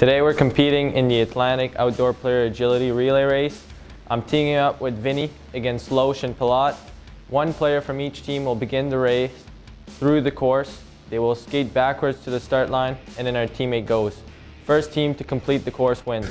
Today we're competing in the Atlantic Outdoor Player Agility Relay Race. I'm teaming up with Vinny against Loesch and Pilote. One player from each team will begin the race through the course. They will skate backwards to the start line and then our teammate goes. First team to complete the course wins.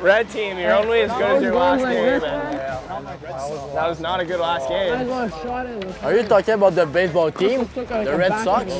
Red team, you're only as good as your last game. That was not a good last game. Are you talking about the baseball team? The Red Sox?